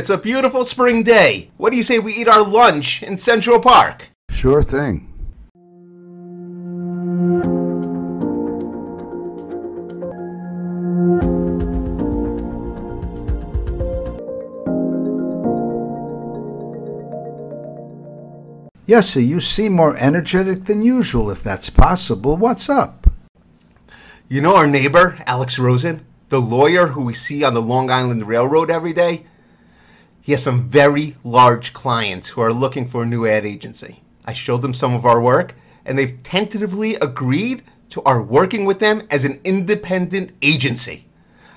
It's a beautiful spring day. What do you say we eat our lunch in Central Park? Sure thing. Yossi, you seem more energetic than usual, if that's possible. What's up? You know our neighbor, Alex Rosen, the lawyer who we see on the Long Island Railroad every day? He has some very large clients who are looking for a new ad agency. I showed them some of our work, and they've tentatively agreed to our working with them as an independent agency.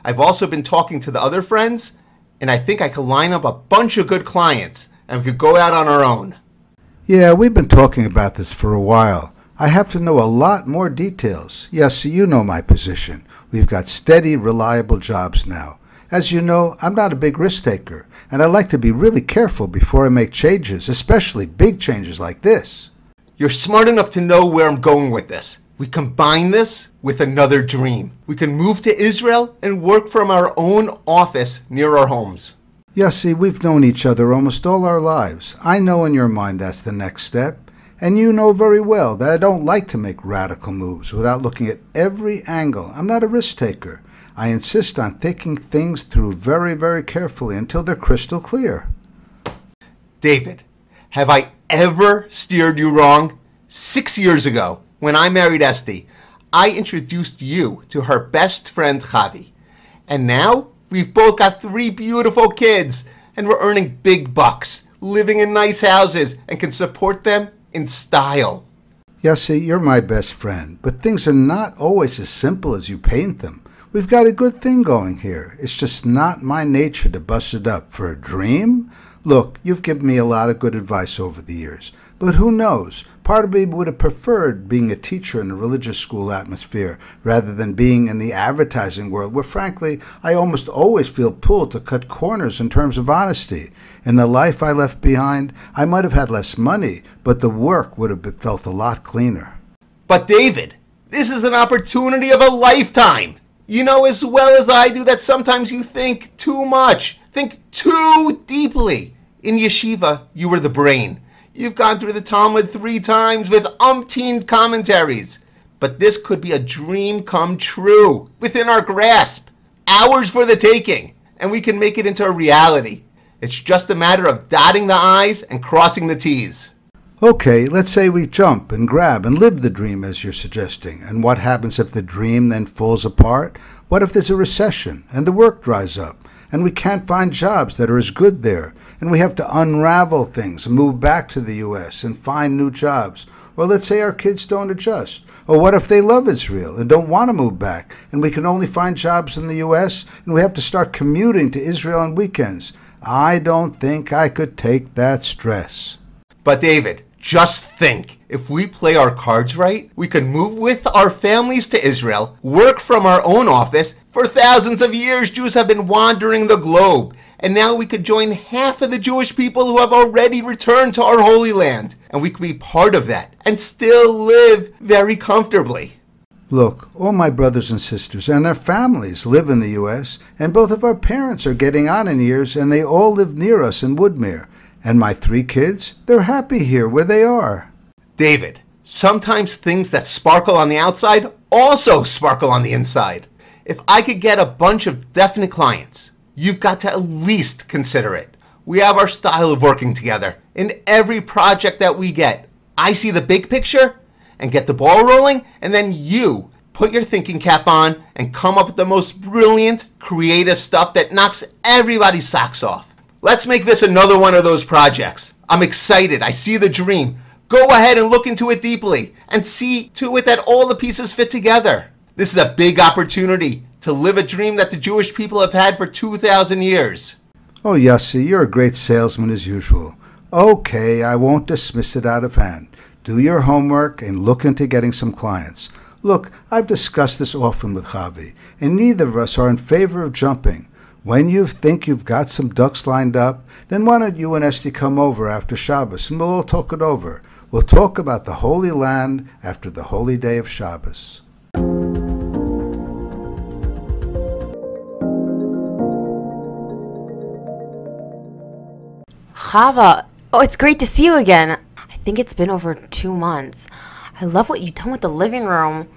I've also been talking to the other friends, and I think I could line up a bunch of good clients and we could go out on our own. Yeah, we've been talking about this for a while. I have to know a lot more details. Yes, you know my position. We've got steady, reliable jobs now. As you know, I'm not a big risk taker, and I like to be really careful before I make changes, especially big changes like this. You're smart enough to know where I'm going with this. We combine this with another dream. We can move to Israel and work from our own office near our homes. Yossi, we've known each other almost all our lives. I know in your mind that's the next step. And you know very well that I don't like to make radical moves without looking at every angle. I'm not a risk taker. I insist on thinking things through very, very carefully until they're crystal clear. David, have I ever steered you wrong? Six years ago, when I married Esty, I introduced you to her best friend Chava. And now We've both got three beautiful kids, and we're earning big bucks, living in nice houses, and can support them in style. Yossi, you're my best friend, but things are not always as simple as you paint them. We've got a good thing going here. It's just not my nature to bust it up for a dream. Look, you've given me a lot of good advice over the years, but who knows? Part of me would have preferred being a teacher in a religious school atmosphere rather than being in the advertising world, where frankly, I almost always feel pulled to cut corners in terms of honesty. In the life I left behind, I might have had less money, but the work would have felt a lot cleaner. But David, this is an opportunity of a lifetime. You know as well as I do that sometimes you think too much, think too deeply. In yeshiva, you were the brain. You've gone through the Talmud three times with umpteen commentaries. But this could be a dream come true within our grasp. hours for the taking. And we can make it into a reality. It's just a matter of dotting the I's and crossing the T's. Okay, let's say we jump and grab and live the dream as you're suggesting. And what happens if the dream then falls apart? What if there's a recession and the work dries up? and we can't find jobs that are as good there, and we have to unravel things and move back to the U.S. and find new jobs. Or let's say our kids don't adjust. Or what if they love Israel and don't want to move back, and we can only find jobs in the U.S. and we have to start commuting to Israel on weekends? I don't think I could take that stress. But David, just think if we play our cards right, we can move with our families to Israel, work from our own office. For thousands of years, Jews have been wandering the globe. And now we could join half of the Jewish people who have already returned to our Holy Land. And we could be part of that and still live very comfortably. Look, all my brothers and sisters and their families live in the U.S., and both of our parents are getting on in years, and they all live near us in Woodmere. And my three kids, they're happy here where they are. David, sometimes things that sparkle on the outside also sparkle on the inside. If I could get a bunch of definite clients, you've got to at least consider it. We have our style of working together. In every project that we get, I see the big picture and get the ball rolling, and then you put your thinking cap on and come up with the most brilliant, creative stuff that knocks everybody's socks off. Let's make this another one of those projects. I'm excited. I see the dream. Go ahead and look into it deeply and see to it that all the pieces fit together. This is a big opportunity to live a dream that the Jewish people have had for 2,000 years. Oh, Yossi, you're a great salesman as usual. Okay, I won't dismiss it out of hand. Do your homework and look into getting some clients. Look, I've discussed this often with Chava, and neither of us are in favor of jumping. When you think you've got some ducks lined up, then why don't you and Esty come over after Shabbos and we'll all talk it over. We'll talk about the Holy Land after the holy day of Shabbos. Chava, oh, it's great to see you again. I think it's been over two months. I love what you've done with the living room.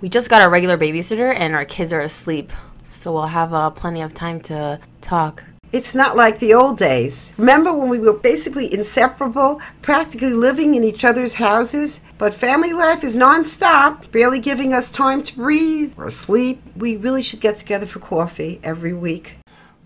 We just got our regular babysitter and our kids are asleep, so we'll have uh, plenty of time to talk. It's not like the old days. Remember when we were basically inseparable, practically living in each other's houses? But family life is nonstop, barely giving us time to breathe or sleep. We really should get together for coffee every week.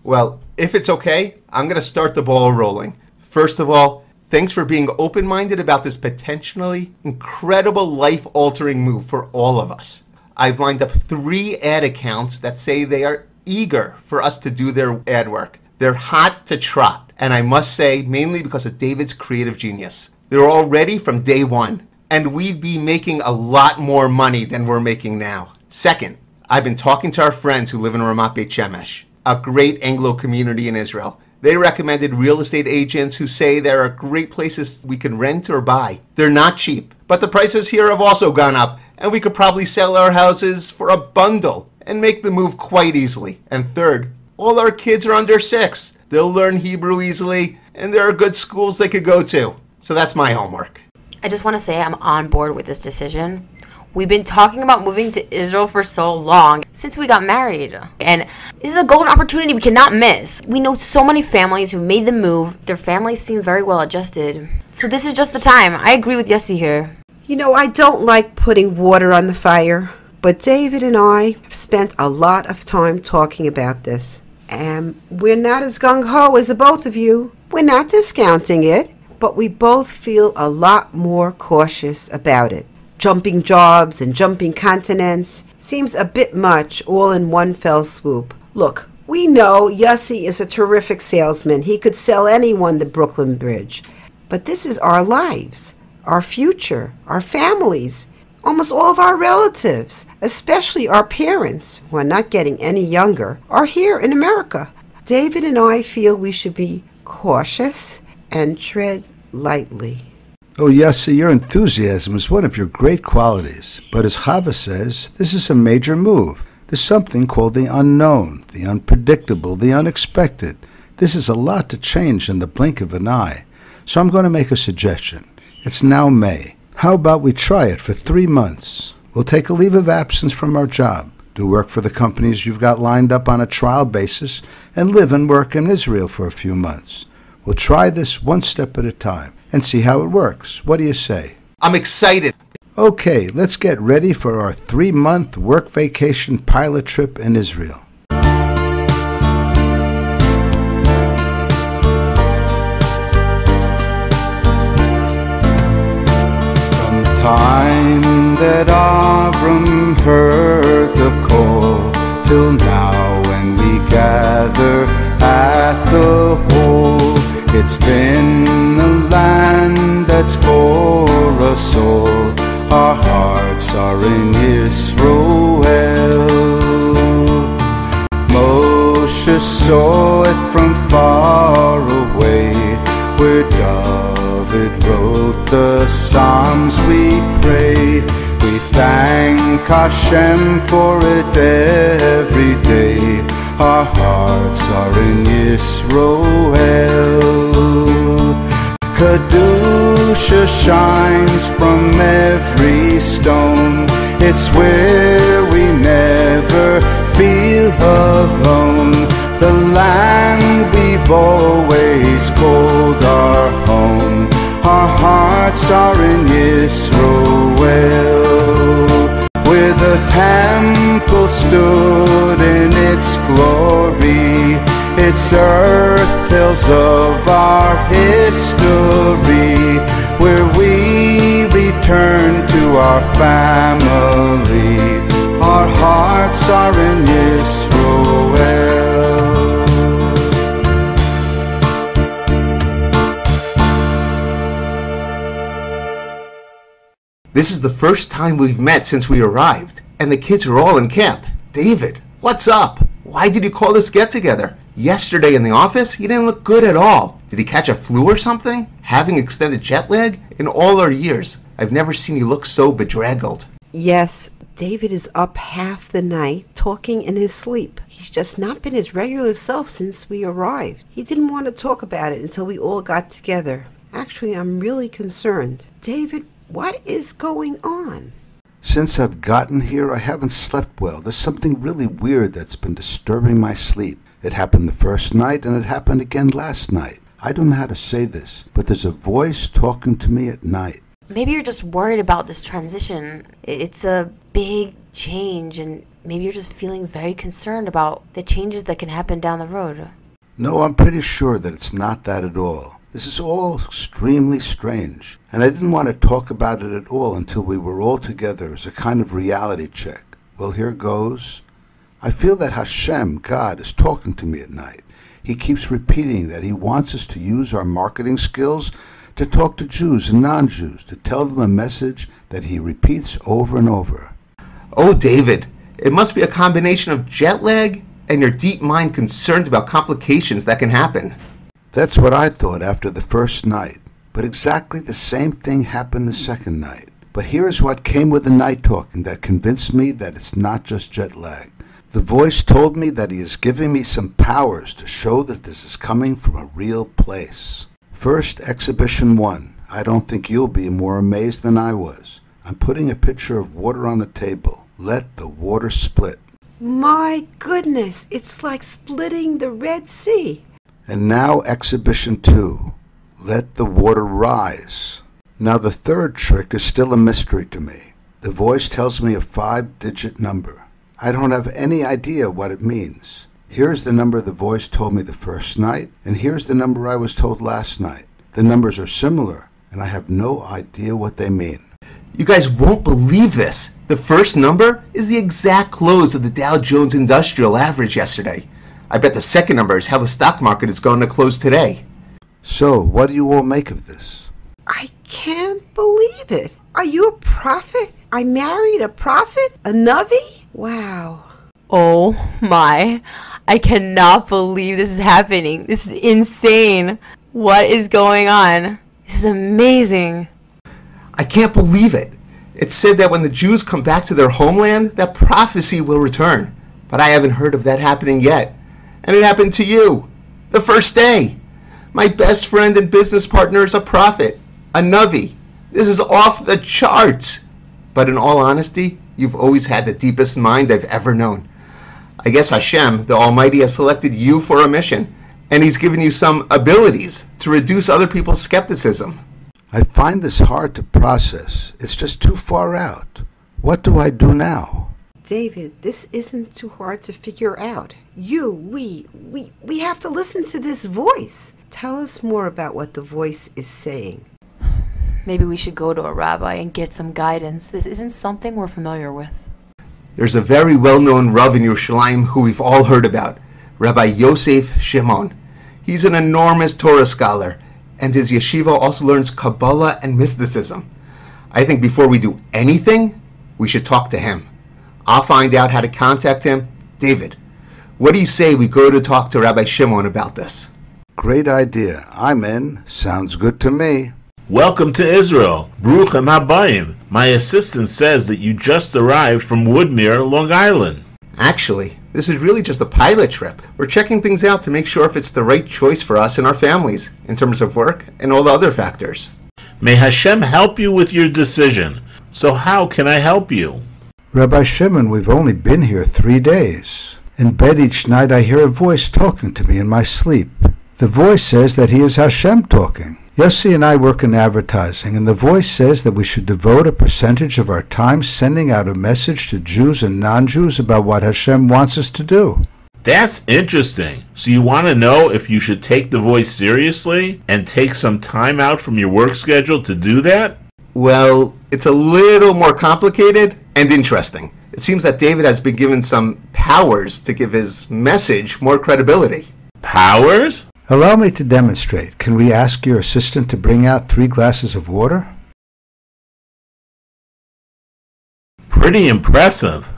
Well, if it's okay, I'm going to start the ball rolling. First of all, thanks for being open minded about this potentially incredible life altering move for all of us. I've lined up three ad accounts that say they are eager for us to do their ad work. They're hot to trot, and I must say, mainly because of David's creative genius. They're all ready from day one, and we'd be making a lot more money than we're making now. Second, I've been talking to our friends who live in Ramat Beit Shemesh, a great Anglo community in Israel. They recommended real estate agents who say there are great places we can rent or buy. They're not cheap, but the prices here have also gone up, and we could probably sell our houses for a bundle and make the move quite easily. And third, all our kids are under six. They'll learn Hebrew easily, and there are good schools they could go to. So that's my homework. I just want to say I'm on board with this decision. We've been talking about moving to Israel for so long since we got married. And this is a golden opportunity we cannot miss. We know so many families who made the move. Their families seem very well adjusted. So this is just the time. I agree with Yossi here. You know, I don't like putting water on the fire, but David and I have spent a lot of time talking about this. And we're not as gung ho as the both of you. We're not discounting it, but we both feel a lot more cautious about it. Jumping jobs and jumping continents seems a bit much all in one fell swoop. Look, we know Yossi is a terrific salesman. He could sell anyone the Brooklyn Bridge. But this is our lives, our future, our families, almost all of our relatives, especially our parents, who are not getting any younger, are here in America. David and I feel we should be cautious and tread lightly. Oh, yes, your enthusiasm is one of your great qualities. But as Chava says, this is a major move. There's something called the unknown, the unpredictable, the unexpected. This is a lot to change in the blink of an eye. So I'm going to make a suggestion. It's now May. How about we try it for three months? We'll take a leave of absence from our job, do work for the companies you've got lined up on a trial basis, and live and work in Israel for a few months. We'll try this one step at a time and see how it works. What do you say? I'm excited. Okay, let's get ready for our three month work vacation pilot trip in Israel. From the time that Avram heard the call till now when we gather at the hole, it's been a land that's for us all. Our hearts are in Israel. Moshe saw it from far away, where David wrote the Psalms we pray. We thank Hashem for it every day. Our hearts are in Israel. Kedusha shines from every stone. It's where we never feel alone. The land we've always called our home. Our hearts are in Israel. The temple stood in its glory. Its earth tells of our history, where we return to our family. Our hearts are in Israel. This is the first time we've met since we arrived, and the kids are all in camp. David, what's up? Why did you call this get together? Yesterday in the office, you didn't look good at all. Did he catch a flu or something? Having extended jet lag? In all our years, I've never seen you look so bedraggled. Yes, David is up half the night talking in his sleep. He's just not been his regular self since we arrived. He didn't want to talk about it until we all got together. Actually, I'm really concerned. David, what is going on? Since I've gotten here, I haven't slept well. There's something really weird that's been disturbing my sleep. It happened the first night, and it happened again last night. I don't know how to say this, but there's a voice talking to me at night. Maybe you're just worried about this transition. It's a big change, and maybe you're just feeling very concerned about the changes that can happen down the road. No, I'm pretty sure that it's not that at all. This is all extremely strange, and I didn't want to talk about it at all until we were all together as a kind of reality check. Well, here goes. I feel that Hashem, God, is talking to me at night. He keeps repeating that he wants us to use our marketing skills to talk to Jews and non Jews, to tell them a message that he repeats over and over. Oh, David, it must be a combination of jet lag and your deep mind concerned about complications that can happen. That's what I thought after the first night. But exactly the same thing happened the second night. But here's what came with the night talking that convinced me that it's not just jet lag. The voice told me that he is giving me some powers to show that this is coming from a real place. First, Exhibition 1. I don't think you'll be more amazed than I was. I'm putting a pitcher of water on the table. Let the water split. My goodness, it's like splitting the Red Sea. And now exhibition two. Let the water rise. Now the third trick is still a mystery to me. The voice tells me a five digit number. I don't have any idea what it means. Here's the number the voice told me the first night, and here's the number I was told last night. The numbers are similar, and I have no idea what they mean. You guys won't believe this. The first number is the exact close of the Dow Jones Industrial Average yesterday. I bet the second number is how the stock market is going to close today. So, what do you all make of this? I can't believe it. Are you a prophet? I married a prophet? A Navi? Wow. Oh my. I cannot believe this is happening. This is insane. What is going on? This is amazing. I can't believe it. It's said that when the Jews come back to their homeland, that prophecy will return. But I haven't heard of that happening yet. And it happened to you. The first day. My best friend and business partner is a prophet, a Navi. This is off the charts. But in all honesty, you've always had the deepest mind I've ever known. I guess Hashem, the Almighty, has selected you for a mission, and He's given you some abilities to reduce other people's skepticism. I find this hard to process. It's just too far out. What do I do now? David, this isn't too hard to figure out. You, we, we, we have to listen to this voice. Tell us more about what the voice is saying. Maybe we should go to a rabbi and get some guidance. This isn't something we're familiar with. There's a very well known Rav in Yerushalayim who we've all heard about, Rabbi Yosef Shimon. He's an enormous Torah scholar, and his yeshiva also learns Kabbalah and mysticism. I think before we do anything, we should talk to him. I'll find out how to contact him. David, what do you say we go to talk to Rabbi Shimon about this? Great idea. I'm in. Sounds good to me. Welcome to Israel. Bruchim Habayim. My assistant says that you just arrived from Woodmere, Long Island. Actually, this is really just a pilot trip. We're checking things out to make sure if it's the right choice for us and our families in terms of work and all the other factors. May Hashem help you with your decision. So, how can I help you? Rabbi Shimon, we've only been here three days. In bed each night, I hear a voice talking to me in my sleep. The voice says that he is Hashem talking. Yossi and I work in advertising, and the voice says that we should devote a percentage of our time sending out a message to Jews and non Jews about what Hashem wants us to do. That's interesting. So, you want to know if you should take the voice seriously and take some time out from your work schedule to do that? Well, it's a little more complicated and interesting. It seems that David has been given some powers to give his message more credibility. Powers? Allow me to demonstrate. Can we ask your assistant to bring out three glasses of water? Pretty impressive.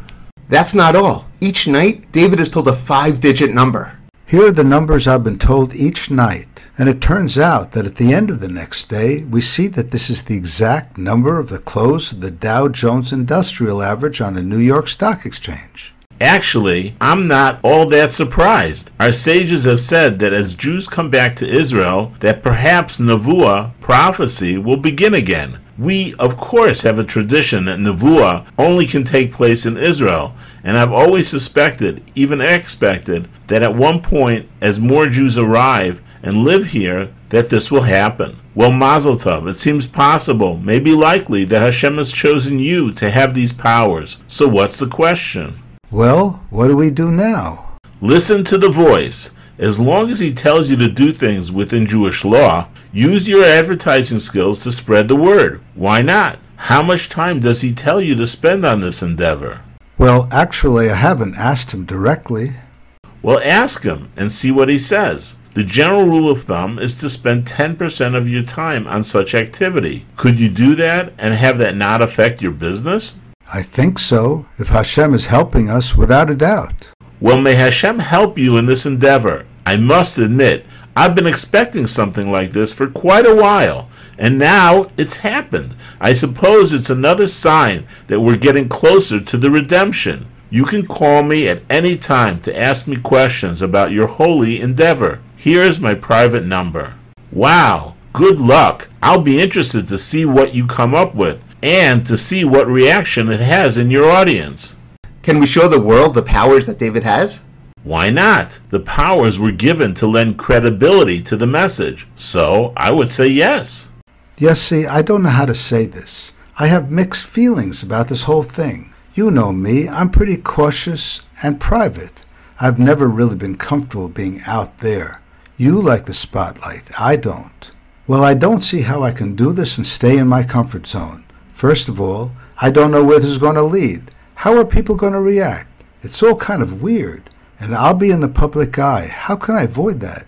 That's not all. Each night, David is told a five digit number. Here are the numbers I've been told each night, and it turns out that at the end of the next day, we see that this is the exact number of the close of the Dow Jones Industrial Average on the New York Stock Exchange. Actually, I'm not all that surprised. Our sages have said that as Jews come back to Israel, that perhaps Nevuah, prophecy, will begin again. We, of course, have a tradition that Nevuah only can take place in Israel, and I've always suspected, even expected, that at one point, as more Jews arrive and live here, that this will happen. Well, Mazel Tov, it seems possible, maybe likely, that Hashem has chosen you to have these powers. So what's the question? Well, what do we do now? Listen to the voice. As long as he tells you to do things within Jewish law, use your advertising skills to spread the word. Why not? How much time does he tell you to spend on this endeavor? Well, actually, I haven't asked him directly. Well, ask him and see what he says. The general rule of thumb is to spend 10% of your time on such activity. Could you do that and have that not affect your business? I think so, if Hashem is helping us without a doubt. Well, may Hashem help you in this endeavor. I must admit, I've been expecting something like this for quite a while, and now it's happened. I suppose it's another sign that we're getting closer to the redemption. You can call me at any time to ask me questions about your holy endeavor. Here's my private number. Wow, good luck. I'll be interested to see what you come up with and to see what reaction it has in your audience. Can we show the world the powers that David has? Why not? The powers were given to lend credibility to the message, so I would say yes. Yes, see, I don't know how to say this. I have mixed feelings about this whole thing. You know me, I'm pretty cautious and private. I've never really been comfortable being out there. You like the spotlight, I don't. Well, I don't see how I can do this and stay in my comfort zone. First of all, I don't know where this is going to lead. How are people going to react? It's all kind of weird, and I'll be in the public eye. How can I avoid that?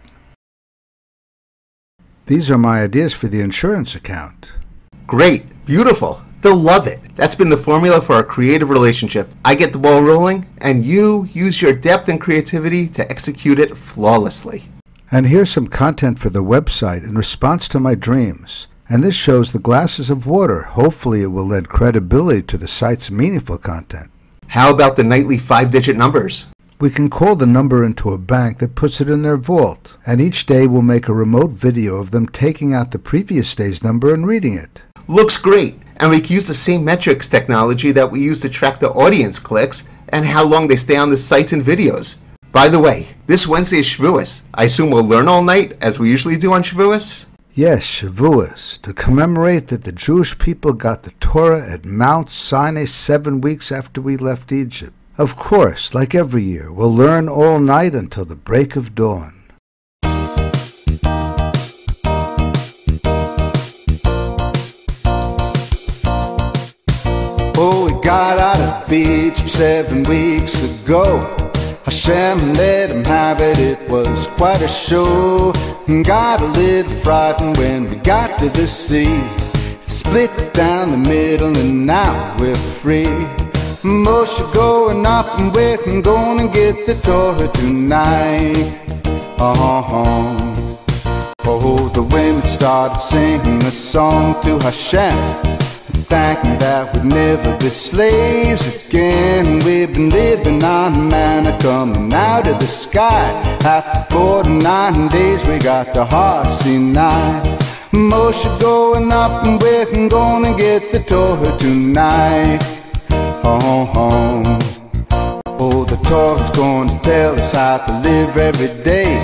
These are my ideas for the insurance account. Great, beautiful. They'll love it. That's been the formula for our creative relationship. I get the ball rolling, and you use your depth and creativity to execute it flawlessly. And here's some content for the website in response to my dreams. And this shows the glasses of water. Hopefully, it will lend credibility to the site's meaningful content. How about the nightly five digit numbers? We can call the number into a bank that puts it in their vault, and each day we'll make a remote video of them taking out the previous day's number and reading it. Looks great, and we can use the same metrics technology that we use to track the audience clicks and how long they stay on the sites and videos. By the way, this Wednesday is Shavuos. I assume we'll learn all night, as we usually do on Shavuos? Yes, Shavuos, to commemorate that the Jewish people got the Torah at Mount Sinai seven weeks after we left Egypt. Of course, like every year, we'll learn all night until the break of dawn. Oh, we got out of Egypt seven weeks ago. Hashem let him have it, it was quite a show. Got a little frightened when we got to the sea. It split down the middle and now we're free. Moshe going up and we're gonna get the Torah tonight. Oh, oh, the women started singing a song to Hashem thinking that we'd never be slaves again. We've been living on manna coming out of the sky. After 49 days, we got the Har night. Moshe going up, and we're gonna get the Torah tonight. Oh, oh, oh, the Torah's gonna tell us how to live every day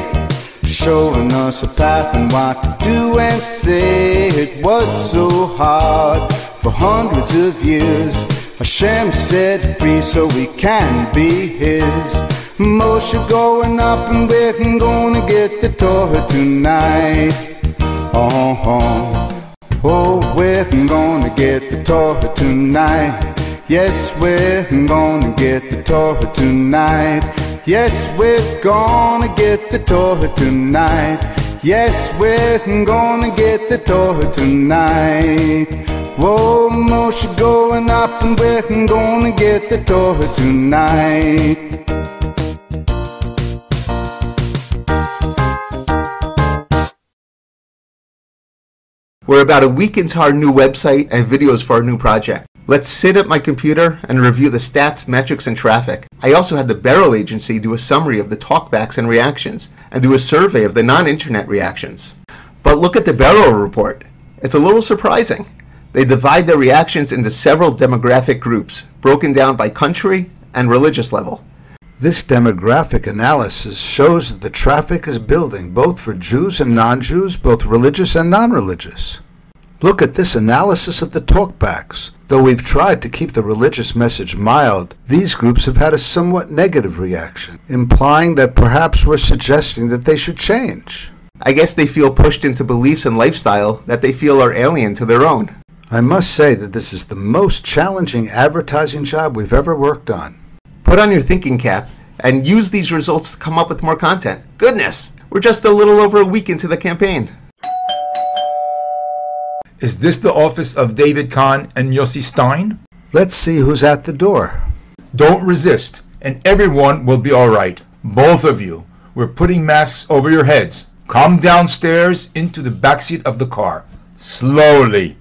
showing us a path and what to do and say. It was so hard for hundreds of years. Hashem set free so we can be His. Moshe going up and we're gonna get the Torah tonight. Oh, oh, oh, we're gonna get the Torah tonight. Yes, we're gonna get the Torah tonight. Yes, we're gonna get the Torah tonight. Yes, we're gonna get the Torah tonight. Whoa, Moshe going up and we're gonna get the Torah tonight. We're about a week into our new website and videos for our new project. Let's sit at my computer and review the stats, metrics, and traffic. I also had the Beryl Agency do a summary of the talkbacks and reactions, and do a survey of the non-internet reactions. But look at the Beryl report. It's a little surprising. They divide their reactions into several demographic groups, broken down by country and religious level. This demographic analysis shows that the traffic is building both for Jews and non-Jews, both religious and non-religious. Look at this analysis of the talkbacks. Though we've tried to keep the religious message mild, these groups have had a somewhat negative reaction, implying that perhaps we're suggesting that they should change. I guess they feel pushed into beliefs and lifestyle that they feel are alien to their own. I must say that this is the most challenging advertising job we've ever worked on. Put on your thinking cap and use these results to come up with more content. Goodness, we're just a little over a week into the campaign. Is this the office of David Kahn and Yossi Stein? Let's see who's at the door. Don't resist, and everyone will be all right. Both of you. We're putting masks over your heads. Come downstairs into the backseat of the car. Slowly.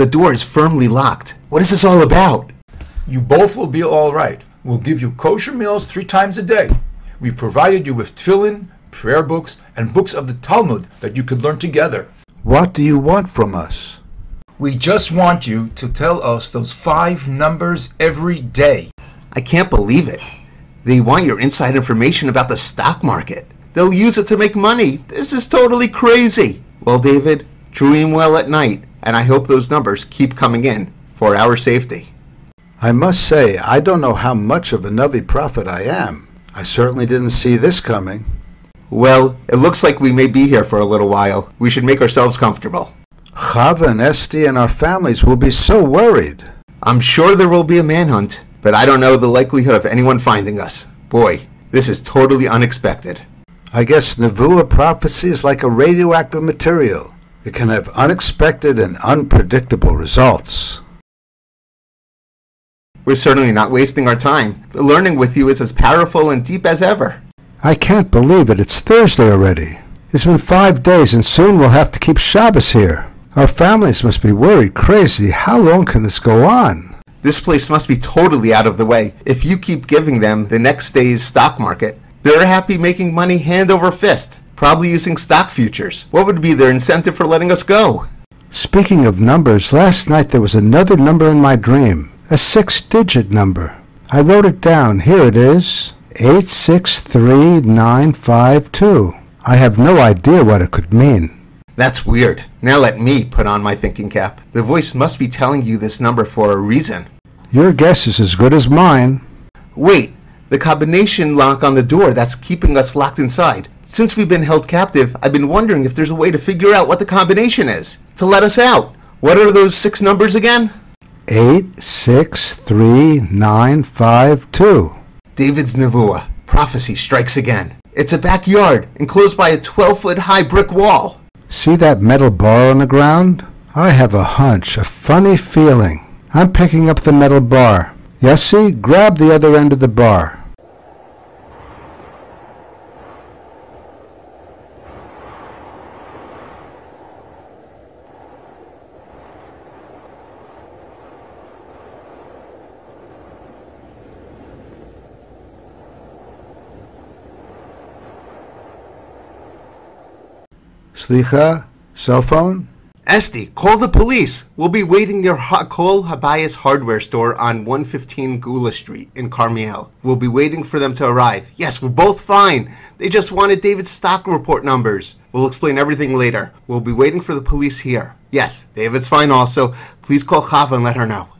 The door is firmly locked. What is this all about? You both will be all right. We'll give you kosher meals three times a day. We provided you with tefillin, prayer books, and books of the Talmud that you could learn together. What do you want from us? We just want you to tell us those five numbers every day. I can't believe it. They want your inside information about the stock market. They'll use it to make money. This is totally crazy. Well, David, dream well at night, and I hope those numbers keep coming in for our safety. I must say, I don't know how much of a Navi prophet I am. I certainly didn't see this coming. Well, it looks like we may be here for a little while. We should make ourselves comfortable. Chava and Esti and our families will be so worried. I'm sure there will be a manhunt, but I don't know the likelihood of anyone finding us. Boy, this is totally unexpected. I guess Nevuah prophecy is like a radioactive material. It can have unexpected and unpredictable results. We're certainly not wasting our time. The learning with you is as powerful and deep as ever. I can't believe it. It's Thursday already. It's been five days and soon we'll have to keep Shabbos here. Our families must be worried crazy. How long can this go on? This place must be totally out of the way. If you keep giving them the next day's stock market, they're happy making money hand over fist, probably using stock futures. What would be their incentive for letting us go? Speaking of numbers, last night there was another number in my dream. A six-digit number. I wrote it down. Here it is. 863952. I have no idea what it could mean. That's weird. Now let me put on my thinking cap. The voice must be telling you this number for a reason. Your guess is as good as mine. Wait, the combination lock on the door that's keeping us locked inside. Since we've been held captive, I've been wondering if there's a way to figure out what the combination is to let us out. What are those six numbers again? 863952. David's Nevuah. Prophecy strikes again. It's a backyard enclosed by a 12 foot high brick wall. See that metal bar on the ground? I have a hunch, a funny feeling. I'm picking up the metal bar. Yossi, grab the other end of the bar. Slicha, cell phone? Esty, call the police. We'll be waiting near Hakol Habayas hardware store on 115 Gula Street in Carmiel. We'll be waiting for them to arrive. Yes, we're both fine. They just wanted David's stock report numbers. We'll explain everything later. We'll be waiting for the police here. Yes, David's fine also. Please call Chava and let her know.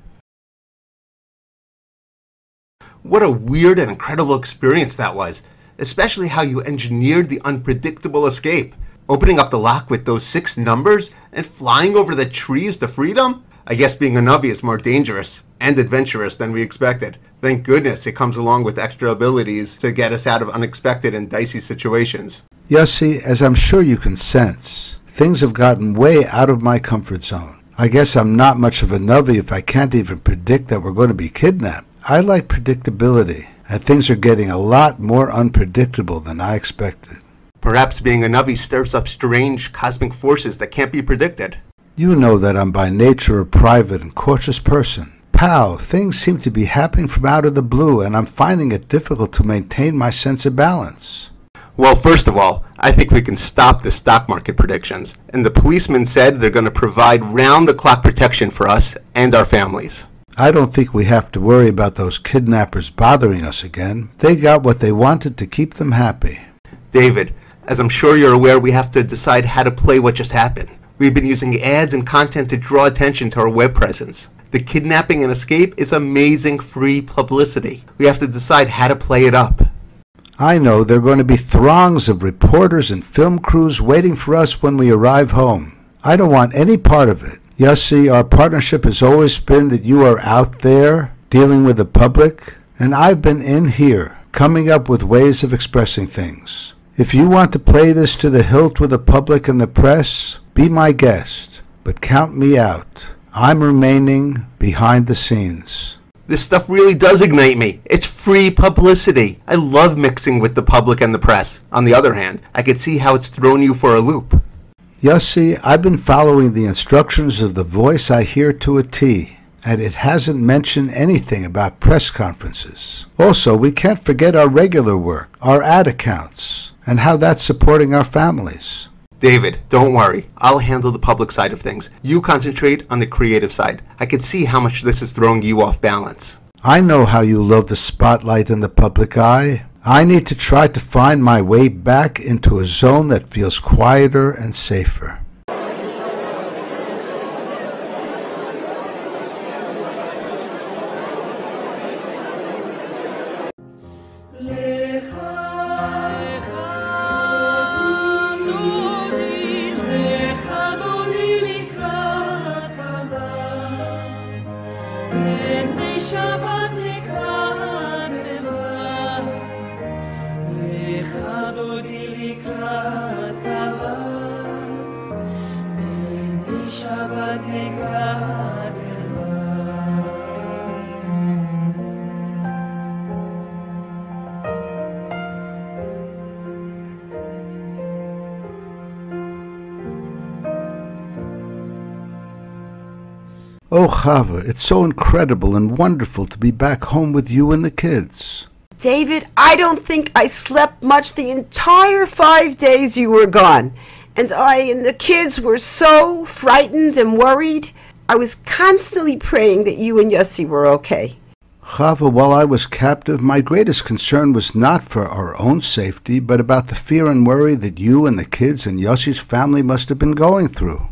What a weird and incredible experience that was, especially how you engineered the unpredictable escape. Opening up the lock with those six numbers and flying over the trees to freedom? I guess being a Navi is more dangerous and adventurous than we expected. Thank goodness it comes along with extra abilities to get us out of unexpected and dicey situations. Yossi, as I'm sure you can sense, things have gotten way out of my comfort zone. I guess I'm not much of a Navi if I can't even predict that we're going to be kidnapped. I like predictability, and things are getting a lot more unpredictable than I expected. Perhaps being a Navi stirs up strange cosmic forces that can't be predicted. You know that I'm by nature a private and cautious person. Pow, things seem to be happening from out of the blue, and I'm finding it difficult to maintain my sense of balance. Well, first of all, I think we can stop the stock market predictions. And the policeman said they're going to provide round the clock protection for us and our families. I don't think we have to worry about those kidnappers bothering us again. They got what they wanted to keep them happy. David, as I'm sure you're aware, we have to decide how to play what just happened. We've been using ads and content to draw attention to our web presence. The kidnapping and escape is amazing free publicity. We have to decide how to play it up. I know there are going to be throngs of reporters and film crews waiting for us when we arrive home. I don't want any part of it. Yossi, our partnership has always been that you are out there dealing with the public, and I've been in here coming up with ways of expressing things. If you want to play this to the hilt with the public and the press, be my guest, but count me out. I'm remaining behind the scenes. This stuff really does ignite me. It's free publicity. I love mixing with the public and the press. On the other hand, I could see how it's thrown you for a loop. Yossi, I've been following the instructions of the voice I hear to a T, and it hasn't mentioned anything about press conferences. Also, we can't forget our regular work, our ad accounts, and how that's supporting our families. David, don't worry. I'll handle the public side of things. You concentrate on the creative side. I can see how much this is throwing you off balance. I know how you love the spotlight and the public eye. I need to try to find my way back into a zone that feels quieter and safer. Oh, Chava, it's so incredible and wonderful to be back home with you and the kids. David, I don't think I slept much the entire five days you were gone. And I and the kids were so frightened and worried. I was constantly praying that you and Yossi were okay. Chava, while I was captive, my greatest concern was not for our own safety, but about the fear and worry that you and the kids and Yossi's family must have been going through.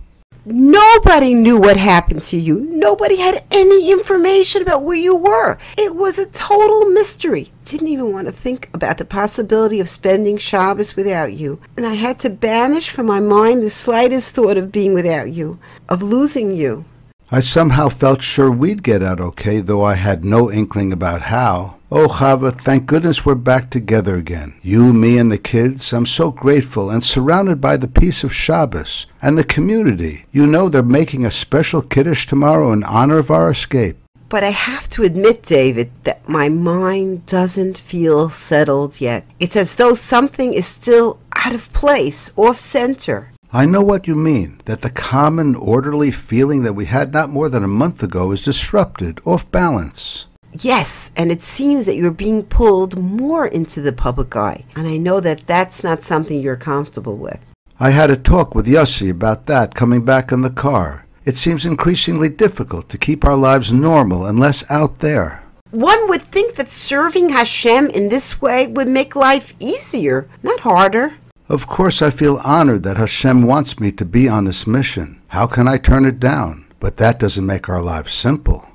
Nobody knew what happened to you. Nobody had any information about where you were. It was a total mystery. Didn't even want to think about the possibility of spending Shabbos without you. And I had to banish from my mind the slightest thought of being without you, of losing you. I somehow felt sure we'd get out okay, though I had no inkling about how. Oh, Chava, thank goodness we're back together again. You, me, and the kids. I'm so grateful and surrounded by the peace of Shabbos and the community. You know they're making a special Kiddush tomorrow in honor of our escape. But I have to admit, David, that my mind doesn't feel settled yet. It's as though something is still out of place, off center. I know what you mean, that the common, orderly feeling that we had not more than a month ago is disrupted, off balance. Yes, and it seems that you're being pulled more into the public eye. And I know that that's not something you're comfortable with. I had a talk with Yossi about that coming back in the car. It seems increasingly difficult to keep our lives normal unless out there. One would think that serving Hashem in this way would make life easier, not harder. Of course, I feel honored that Hashem wants me to be on this mission. How can I turn it down? But that doesn't make our lives simple.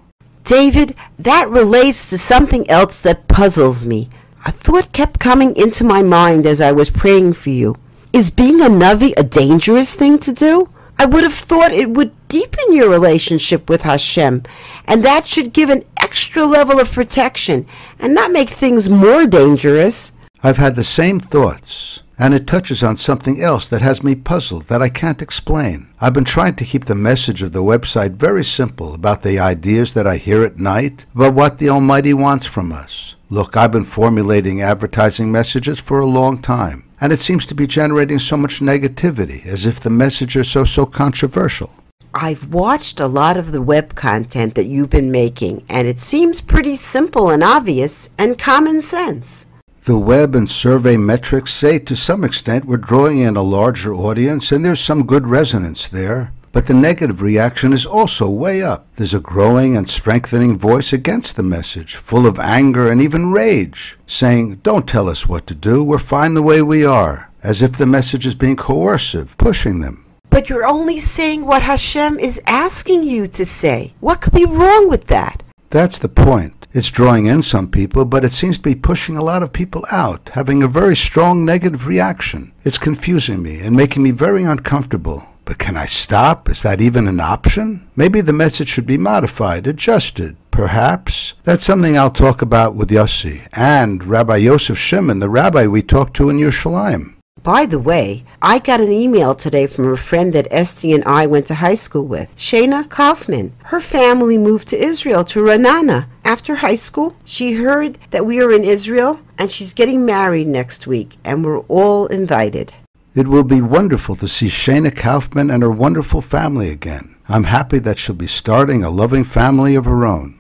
David, that relates to something else that puzzles me. A thought kept coming into my mind as I was praying for you. Is being a Navi a dangerous thing to do? I would have thought it would deepen your relationship with Hashem, and that should give an extra level of protection and not make things more dangerous. I've had the same thoughts, and it touches on something else that has me puzzled that I can't explain. I've been trying to keep the message of the website very simple about the ideas that I hear at night, about what the Almighty wants from us. Look, I've been formulating advertising messages for a long time, and it seems to be generating so much negativity, as if the message is so so controversial. I've watched a lot of the web content that you've been making, and it seems pretty simple and obvious and common sense. The web and survey metrics say to some extent we're drawing in a larger audience and there's some good resonance there. But the negative reaction is also way up. There's a growing and strengthening voice against the message, full of anger and even rage, saying, Don't tell us what to do, we're fine the way we are, as if the message is being coercive, pushing them. But you're only saying what Hashem is asking you to say. What could be wrong with that? That's the point. It's drawing in some people, but it seems to be pushing a lot of people out, having a very strong negative reaction. It's confusing me and making me very uncomfortable. But can I stop? Is that even an option? Maybe the message should be modified, adjusted. Perhaps. That's something I'll talk about with Yossi and Rabbi Yosef Shimon, the rabbi we talked to in Yerushalayim. By the way, I got an email today from a friend that Esty and I went to high school with, Shana Kaufman. Her family moved to Israel, to Ra'anana. After high school, she heard that we are in Israel and she's getting married next week, and we're all invited. It will be wonderful to see Shana Kaufman and her wonderful family again. I'm happy that she'll be starting a loving family of her own.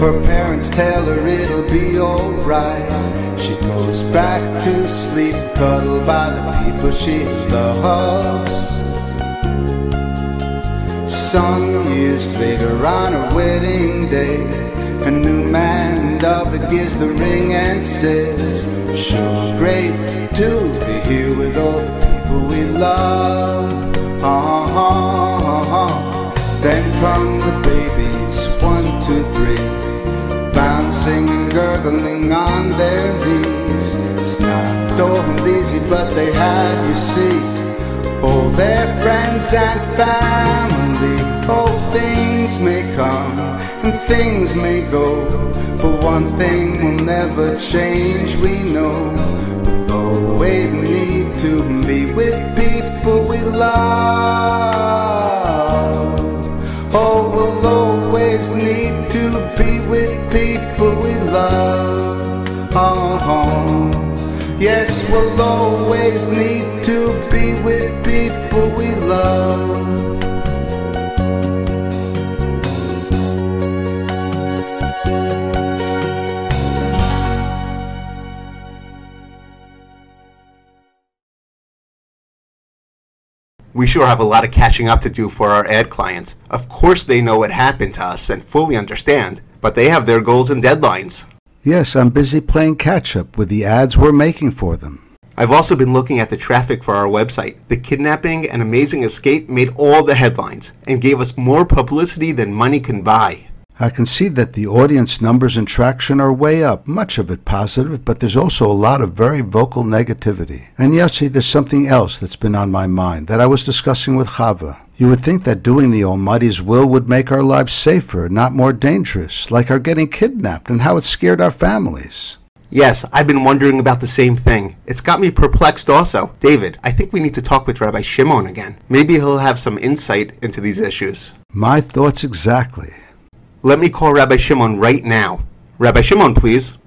Her parents tell her it'll be alright. She goes back to sleep, cuddled by the people she loves. Some years later, on her wedding day, a new man David gives the ring and says, Sure, great to be here with all the people we love. Uh-huh. Then come the babies, two, three, bouncing and gurgling on their knees. It's not all easy, but they have, you see, all their friends and family. Oh, things may come and things may go, but one thing will never change, we know. We'll always need to be with people we love. Oh, we'll always need to be with people we love. Oh, yes, we'll always need to be with people we love. We sure have a lot of catching up to do for our ad clients. Of course, they know what happened to us and fully understand, but they have their goals and deadlines. Yes, I'm busy playing catch up with the ads we're making for them. I've also been looking at the traffic for our website. The kidnapping and amazing escape made all the headlines and gave us more publicity than money can buy. I can see that the audience numbers and traction are way up, much of it positive, but there's also a lot of very vocal negativity. And yes, there's something else that's been on my mind that I was discussing with Chava. You would think that doing the Almighty's will would make our lives safer, not more dangerous, like our getting kidnapped and how it scared our families. Yes, I've been wondering about the same thing. It's got me perplexed also. David, I think we need to talk with Rabbi Shimon again. Maybe he'll have some insight into these issues. My thoughts exactly. Let me call Rabbi Shimon right now. Rabbi Shimon, please.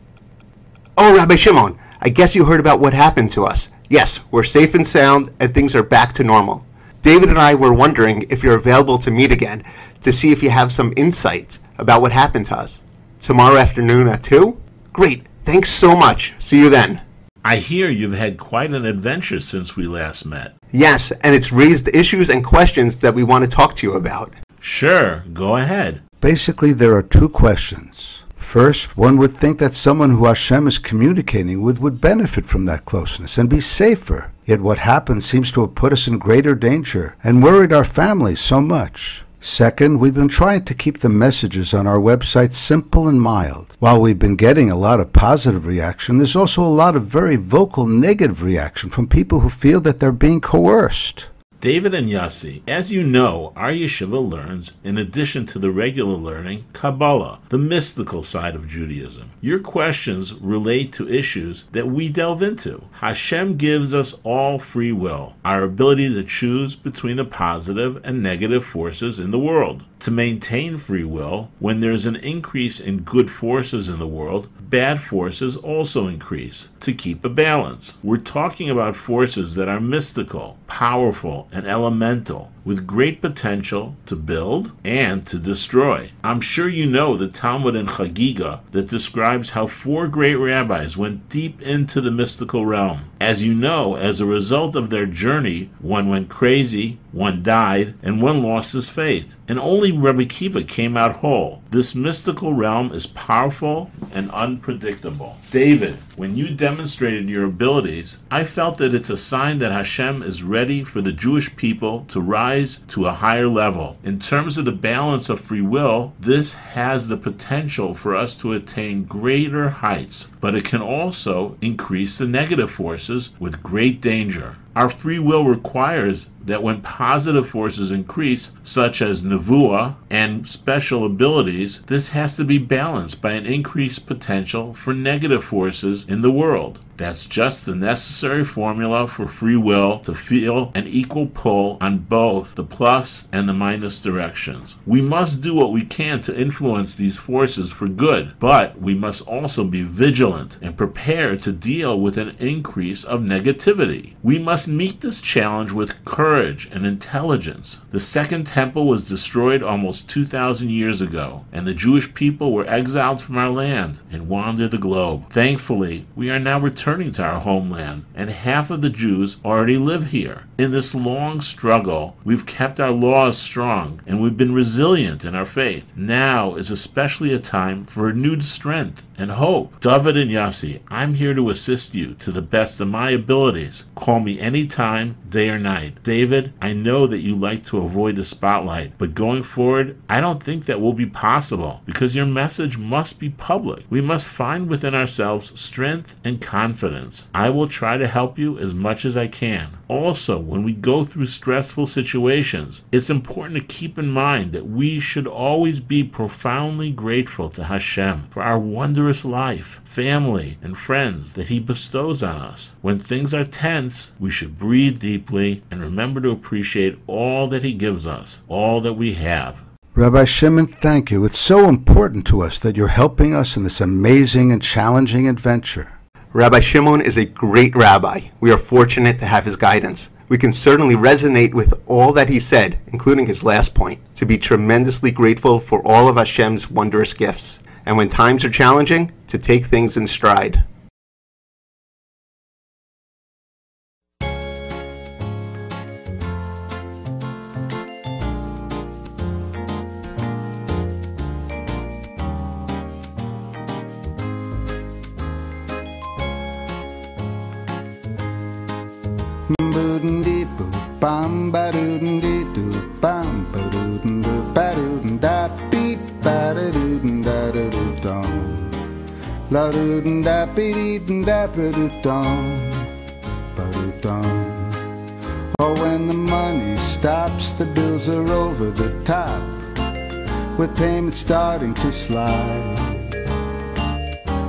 Oh, Rabbi Shimon, I guess you heard about what happened to us. Yes, we're safe and sound, and things are back to normal. David and I were wondering if you're available to meet again to see if you have some insights about what happened to us. Tomorrow afternoon at 2? Great. Thanks so much. See you then. I hear you've had quite an adventure since we last met. Yes, and it's raised issues and questions that we want to talk to you about. Sure, go ahead. Basically, there are two questions. first, one would think that someone who Hashem is communicating with would benefit from that closeness and be safer. Yet what happened seems to have put us in greater danger and worried our families so much. Second, we've been trying to keep the messages on our website simple and mild. While we've been getting a lot of positive reaction, there's also a lot of very vocal negative reaction from people who feel that they're being coerced. David and Yossi, as you know, our yeshiva learns, in addition to the regular learning, Kabbalah, the mystical side of Judaism. Your questions relate to issues that we delve into. Hashem gives us all free will, our ability to choose between the positive and negative forces in the world. To maintain free will, when there's an increase in good forces in the world, bad forces also increase to keep a balance. We're talking about forces that are mystical, powerful, and elemental, with great potential to build and to destroy. I'm sure you know the Talmud in Chagiga that describes how four great rabbis went deep into the mystical realm. As you know, as a result of their journey, one went crazy, one died, and one lost his faith. And only Rabbi Akiva came out whole. This mystical realm is powerful and unpredictable. David, when you demonstrated your abilities, I felt that it's a sign that Hashem is ready for the Jewish people to rise to a higher level. In terms of the balance of free will, this has the potential for us to attain greater heights, but it can also increase the negative forces with great danger. Our free will requires that when positive forces increase, such as nevuah and special abilities, this has to be balanced by an increased potential for negative forces in the world. That's just the necessary formula for free will to feel an equal pull on both the plus and the minus directions. We must do what we can to influence these forces for good, but we must also be vigilant and prepared to deal with an increase of negativity. We must meet this challenge with courage and intelligence. The Second Temple was destroyed almost 2,000 years ago, and the Jewish people were exiled from our land and wandered the globe. Thankfully, we are now returning to our homeland, and half of the Jews already live here. In this long struggle, we've kept our laws strong and we've been resilient in our faith. Now is especially a time for renewed strength and hope. David and Yossi, I'm here to assist you to the best of my abilities. Call me anytime, day or night. David, I know that you like to avoid the spotlight, but going forward, I don't think that will be possible because your message must be public. We must find within ourselves strength and confidence. I will try to help you as much as I can. Also, when we go through stressful situations, it's important to keep in mind that we should always be profoundly grateful to Hashem for our wondrous life, family, and friends that He bestows on us. When things are tense, we should breathe deeply and remember to appreciate all that He gives us, all that we have. Rabbi Shimon, thank you. It's so important to us that you're helping us in this amazing and challenging adventure. Rabbi Shimon is a great rabbi. We are fortunate to have his guidance. We can certainly resonate with all that he said, including his last point, to be tremendously grateful for all of Hashem's wondrous gifts, and when times are challenging, to take things in stride. Boodin' boo bam ba la doodin da be dee da ba doo dum ba doo dum Oh, when the money stops, the bills are over the top, with payments starting to slide.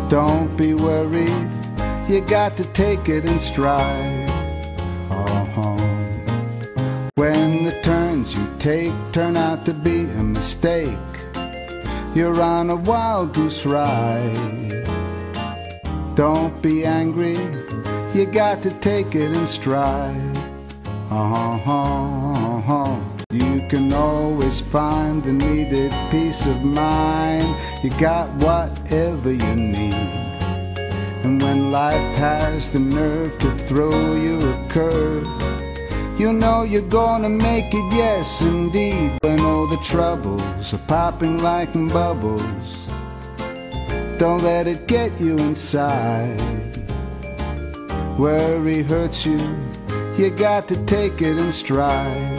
Don't be worried, you got to take it in stride. Uh-huh. When the turns you take turn out to be a mistake, you're on a wild goose ride. Don't be angry, you got to take it in stride. Uh-huh. You can always find the needed peace of mind. You got whatever you need. And when life has the nerve to throw you a curve, you know you're gonna make it, yes indeed. When all the troubles are popping like bubbles, Don't let it get you inside. Worry hurts you, you got to take it in stride.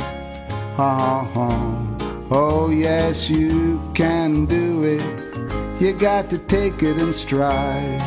Ha ha. Oh, yes, you can do it. You got to take it in stride.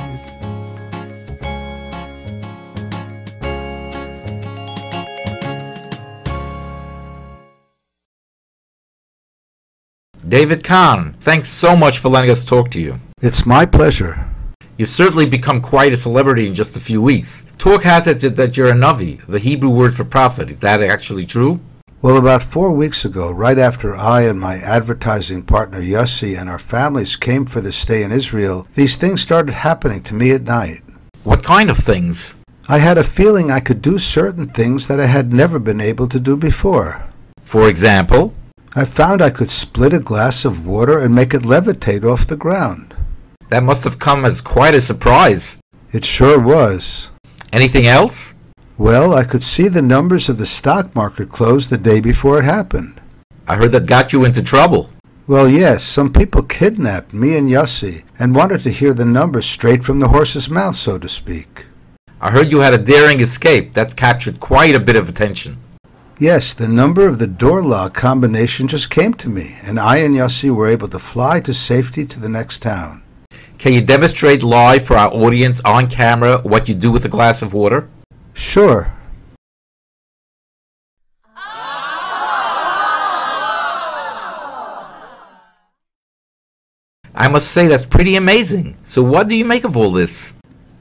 David Kahn, thanks so much for letting us talk to you. It's my pleasure. You've certainly become quite a celebrity in just a few weeks. Talk has it that you're a Navi, the Hebrew word for prophet. Is that actually true? Well, about four weeks ago, right after I and my advertising partner Yossi and our families came for the stay in Israel, these things started happening to me at night. What kind of things? I had a feeling I could do certain things that I had never been able to do before. For example? I found I could split a glass of water and make it levitate off the ground. That must have come as quite a surprise. It sure was. Anything else? Well, I could see the numbers of the stock market close the day before it happened. I heard that got you into trouble. Well, yes, some people kidnapped me and Yossi and wanted to hear the numbers straight from the horse's mouth, so to speak. I heard you had a daring escape. That's captured quite a bit of attention. Yes, the number of the door lock combination just came to me, and I and Yossi were able to fly to safety to the next town. Can you demonstrate live for our audience on camera what you do with a glass of water? Sure. I must say that's pretty amazing. So what do you make of all this?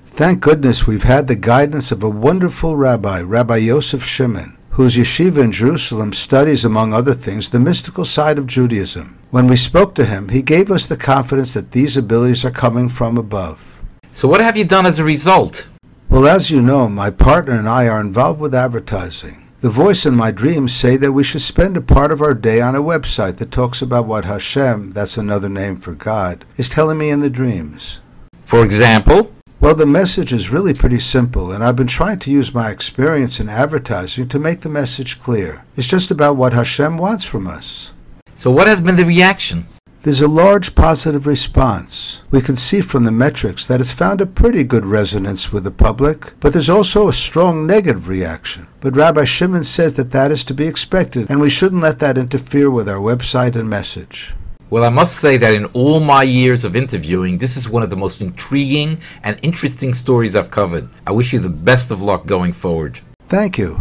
Thank goodness we've had the guidance of a wonderful rabbi, Rabbi Yosef Shimon, whose yeshiva in Jerusalem studies, among other things, the mystical side of Judaism. When we spoke to him, he gave us the confidence that these abilities are coming from above. So what have you done as a result? Well, as you know, my partner and I are involved with advertising. The voice in my dreams say that we should spend a part of our day on a website that talks about what Hashem, that's another name for God, is telling me in the dreams. For example? Well, the message is really pretty simple, and I've been trying to use my experience in advertising to make the message clear. It's just about what Hashem wants from us. So what has been the reaction? There's a large positive response. We can see from the metrics that it's found a pretty good resonance with the public, but there's also a strong negative reaction. But Rabbi Shimon says that that is to be expected, and we shouldn't let that interfere with our website and message. Well, I must say that in all my years of interviewing, this is one of the most intriguing and interesting stories I've covered. I wish you the best of luck going forward. Thank you.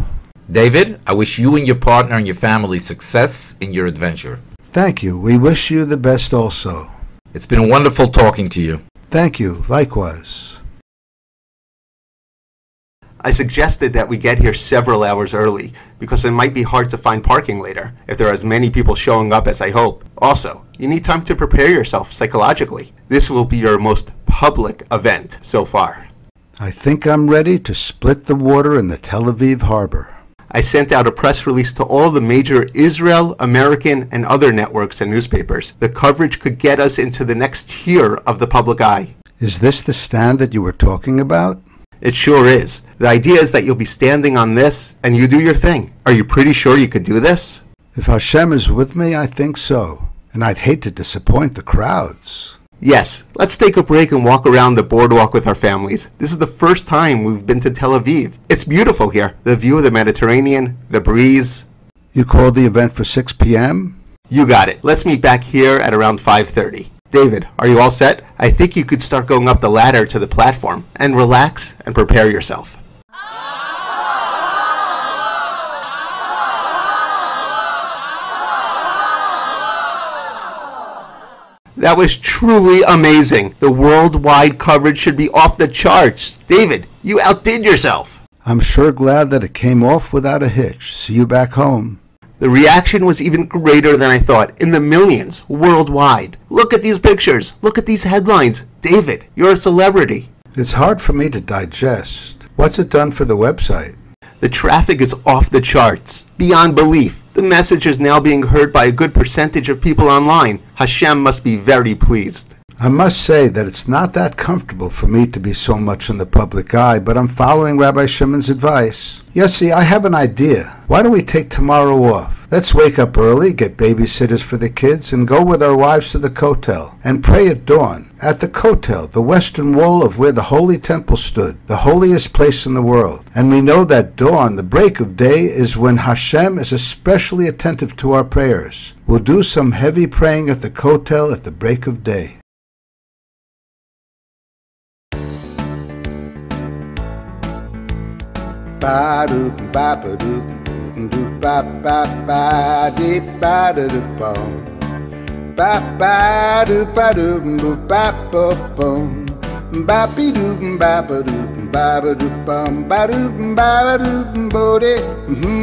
David, I wish you and your partner and your family success in your adventure. Thank you. We wish you the best also. It's been wonderful talking to you. Thank you. Likewise. I suggested that we get here several hours early because it might be hard to find parking later if there are as many people showing up as I hope. Also, you need time to prepare yourself psychologically. This will be your most public event so far. I think I'm ready to split the water in the Tel Aviv harbor. I sent out a press release to all the major Israel, American, and other networks and newspapers. The coverage could get us into the next tier of the public eye. Is this the stand that you were talking about? It sure is. The idea is that you'll be standing on this and you do your thing. Are you pretty sure you could do this? If Hashem is with me, I think so. And I'd hate to disappoint the crowds. Yes, let's take a break and walk around the boardwalk with our families. This is the first time we've been to Tel Aviv. It's beautiful here. The view of the Mediterranean, the breeze. You called the event for 6 p.m.? You got it. Let's meet back here at around 5:30. David, are you all set? I think you could start going up the ladder to the platform and relax and prepare yourself. That was truly amazing. The worldwide coverage should be off the charts. David, you outdid yourself. I'm sure glad that it came off without a hitch. See you back home. The reaction was even greater than I thought, in the millions worldwide. Look at these pictures. Look at these headlines. David, you're a celebrity. It's hard for me to digest. What's it done for the website? The traffic is off the charts, beyond belief. The message is now being heard by a good percentage of people online. Hashem must be very pleased. I must say that it's not that comfortable for me to be so much in the public eye, but I'm following Rabbi Shimon's advice. Yes, see, I have an idea. Why don't we take tomorrow off? Let's wake up early, get babysitters for the kids, and go with our wives to the kotel and pray at dawn. At the kotel, the western wall of where the holy temple stood, the holiest place in the world. And we know that dawn, the break of day, is when Hashem is especially attentive to our prayers. We'll do some heavy praying at the kotel at the break of day. Ba do ba ba do do ba ba ba dee ba da do bum ba ba do ba do bo ba bo bum ba be do ba ba do ba ba do bum ba do ba ba do bo de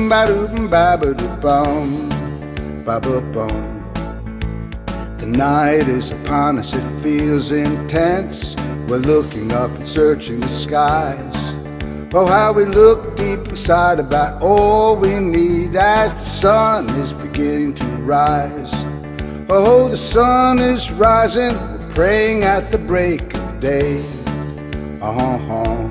ba do ba ba do bum ba ba bum the night is upon us, it feels intense. We're looking up and searching the skies. Oh, how we look deep inside about all we need as the sun is beginning to rise. Oh, the sun is rising, we're praying at the break of day. Uh-huh.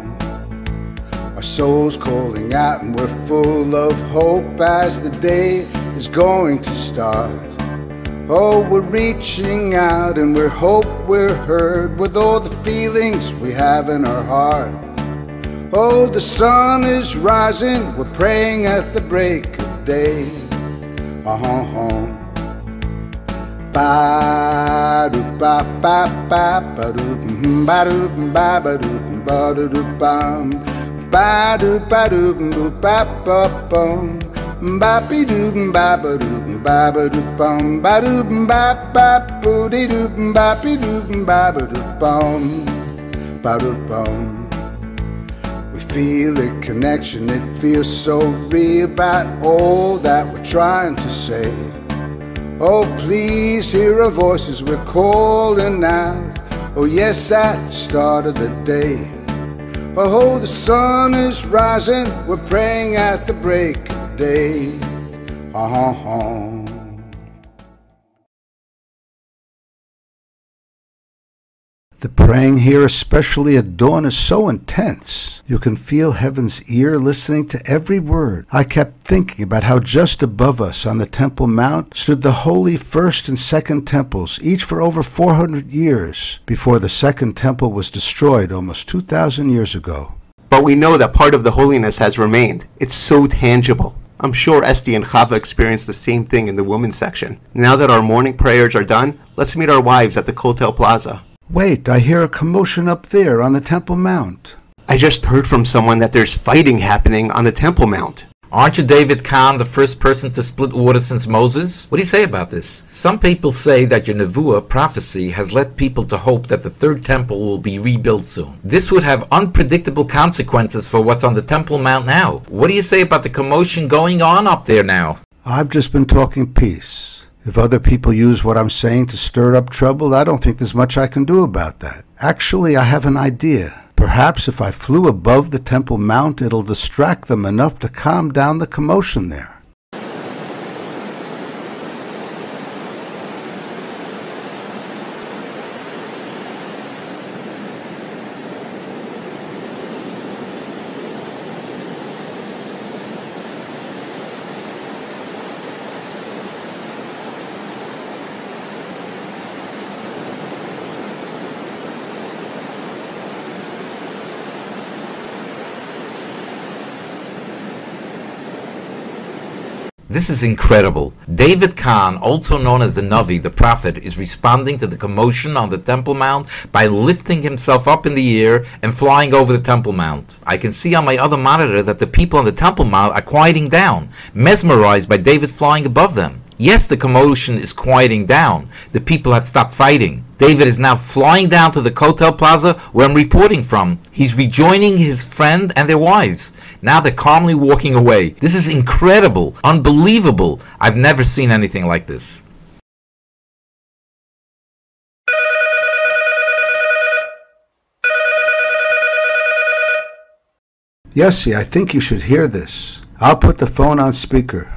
Our souls calling out, and we're full of hope as the day is going to start. Oh, we're reaching out and we hope we're heard with all the feelings we have in our heart. Oh, the sun is rising, we're praying at the break of day. Uh-huh. Ba do ba ba ba ba do ba do ba ba do ba do do bum ba do ba do ba ba bum ba be do ba ba do ba ba do bum ba do ba ba boo dee do ba be do ba ba do bum ba do we feel the connection. It feels so real about all that we're trying to say. Oh please hear our voices. We're calling out oh yes at the start of the day. Oh the sun is rising. We're praying at the break of day. Uh-huh. The praying here, especially at dawn, is so intense. You can feel heaven's ear listening to every word. I kept thinking about how just above us on the Temple Mount stood the holy first and second temples, each for over 400 years, before the second temple was destroyed almost 2,000 years ago. But we know that part of the holiness has remained. It's so tangible. I'm sure Esti and Chava experienced the same thing in the women's section. Now that our morning prayers are done, let's meet our wives at the Kotel Plaza. Wait, I hear a commotion up there on the Temple Mount. I just heard from someone that there's fighting happening on the Temple Mount. Aren't you David Kahn, the first person to split water since Moses? What do you say about this? Some people say that your Nevuah prophecy has led people to hope that the third temple will be rebuilt soon. This would have unpredictable consequences for what's on the Temple Mount now. What do you say about the commotion going on up there now? I've just been talking peace. If other people use what I'm saying to stir up trouble, I don't think there's much I can do about that. Actually, I have an idea. Perhaps if I flew above the Temple Mount, it'll distract them enough to calm down the commotion there. This is incredible. David Kahn, also known as the Navi, the prophet, is responding to the commotion on the Temple Mount by lifting himself up in the air and flying over the Temple Mount. I can see on my other monitor that the people on the Temple Mount are quieting down, mesmerized by David flying above them. Yes, the commotion is quieting down. The people have stopped fighting. David is now flying down to the Kotel Plaza where I'm reporting from. He's rejoining his friend and their wives. Now they're calmly walking away. This is incredible, unbelievable. I've never seen anything like this. Yossi, I think you should hear this. I'll put the phone on speaker.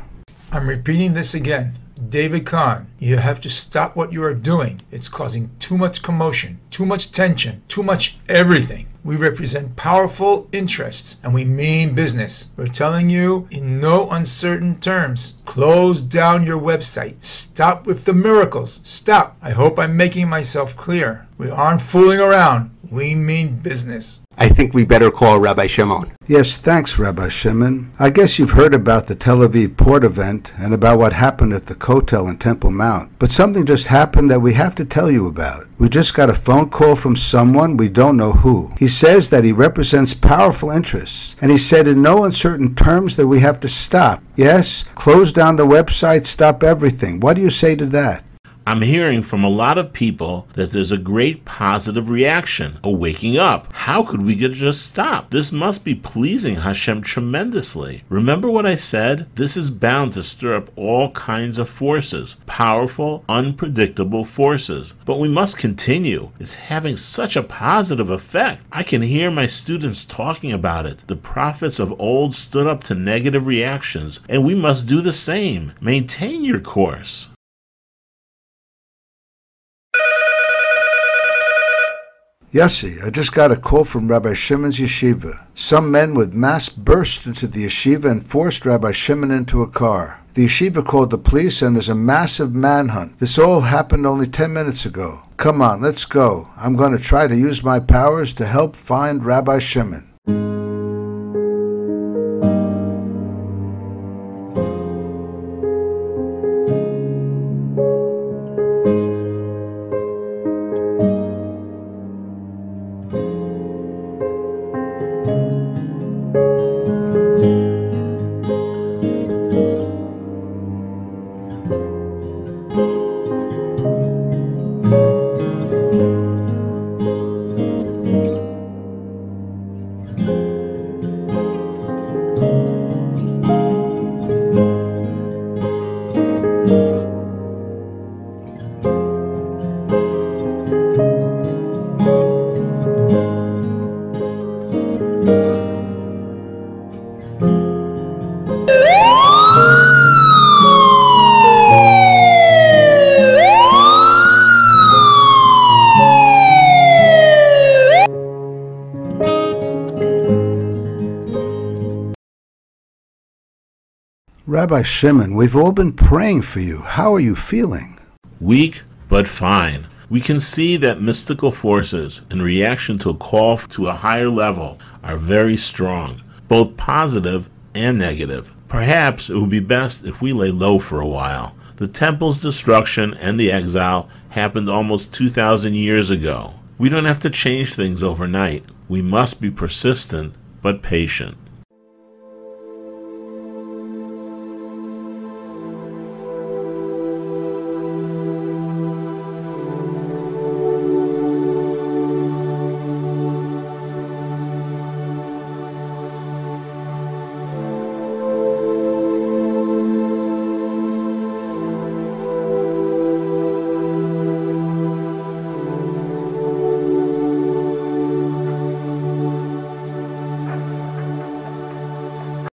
I'm repeating this again. David Kahn, you have to stop what you are doing. It's causing too much commotion, too much tension, too much everything. We represent powerful interests and we mean business. We're telling you in no uncertain terms close down your website. Stop with the miracles. Stop. I hope I'm making myself clear. We aren't fooling around. We mean business. I think we better call Rabbi Shimon. Yes, thanks, Rabbi Shimon. I guess you've heard about the Tel Aviv port event and about what happened at the Kotel in Temple Mount. But something just happened that we have to tell you about. We just got a phone call from someone we don't know who. He says that he represents powerful interests, and he said in no uncertain terms that we have to stop. Yes, close down the website, stop everything. What do you say to that? I'm hearing from a lot of people that there's a great positive reaction, a waking up. How could we get just stop? This must be pleasing Hashem tremendously. Remember what I said? This is bound to stir up all kinds of forces, powerful, unpredictable forces. But we must continue. It's having such a positive effect. I can hear my students talking about it. The prophets of old stood up to negative reactions, and we must do the same. Maintain your course. Yossi, I just got a call from Rabbi Shimon's yeshiva. Some men with masks burst into the yeshiva and forced Rabbi Shimon into a car. The yeshiva called the police and there's a massive manhunt. This all happened only 10 minutes ago. Come on, let's go. I'm going to try to use my powers to help find Rabbi Shimon. Rabbi Shimon, we've all been praying for you. How are you feeling? Weak, but fine. We can see that mystical forces, in reaction to a call to a higher level, are very strong, both positive and negative. Perhaps it would be best if we lay low for a while. The temple's destruction and the exile happened almost 2,000 years ago. We don't have to change things overnight. We must be persistent but patient.